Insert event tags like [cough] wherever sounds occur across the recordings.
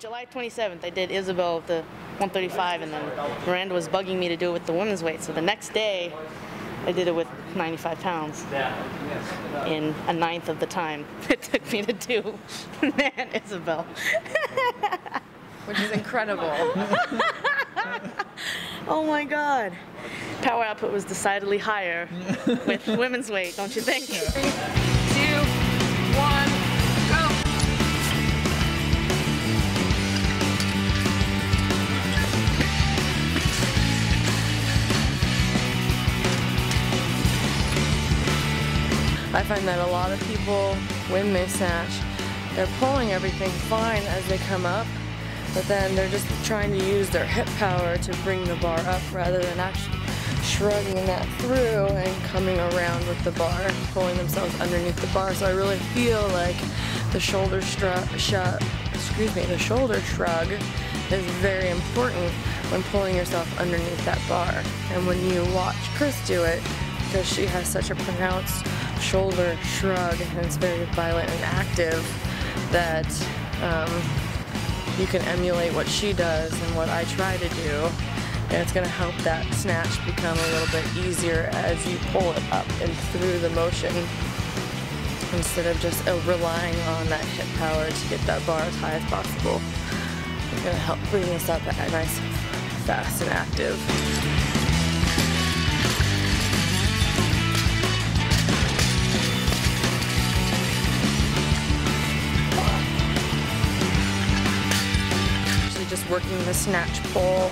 July 27th, I did Isabel with the 135, and then Miranda was bugging me to do it with the women's weight. So the next day, I did it with 95 pounds in a ninth of the time [laughs] it took me to do [laughs] Man Isabel. which is incredible. [laughs] oh my God. Power output was decidedly higher with women's weight, don't you think? I find that a lot of people, when they snatch, they're pulling everything fine as they come up, but then they're just trying to use their hip power to bring the bar up rather than actually shrugging that through and coming around with the bar, pulling themselves underneath the bar. So I really feel like the shoulder shrug, excuse me, the shoulder shrug is very important when pulling yourself underneath that bar. And when you watch Kris do it, because she has such a pronounced shoulder shrug and it's very violent and active, that um, you can emulate what she does and what I try to do. And it's going to help that snatch become a little bit easier as you pull it up and through the motion instead of just uh, relying on that hip power to get that bar as high as possible. It's going to help bring us up nice, fast, and active. Working the snatch pull,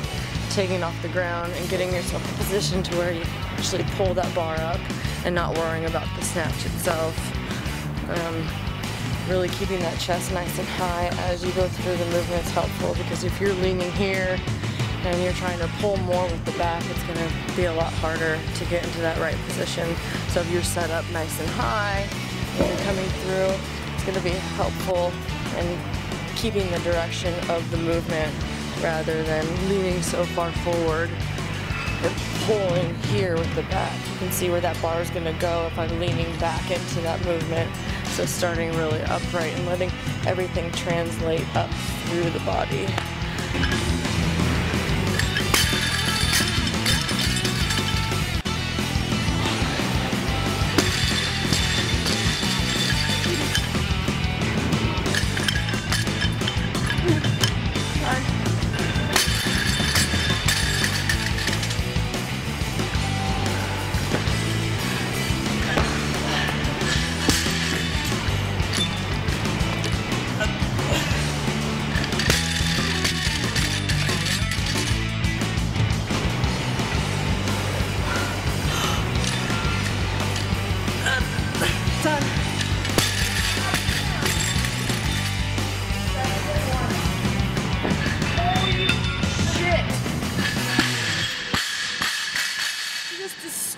taking off the ground and getting yourself in a position to where you actually pull that bar up and not worrying about the snatch itself. Um, really keeping that chest nice and high as you go through the movement is helpful because if you're leaning here and you're trying to pull more with the back, it's going to be a lot harder to get into that right position. So if you're set up nice and high and you're coming through, it's going to be helpful and keeping the direction of the movement rather than leaning so far forward and pulling here with the back. You can see where that bar is going to go if I'm leaning back into that movement. So starting really upright and letting everything translate up through the body.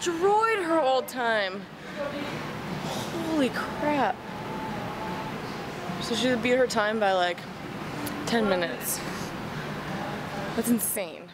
Destroyed her old time. Holy crap. So she beat her time by like 10 minutes. That's insane.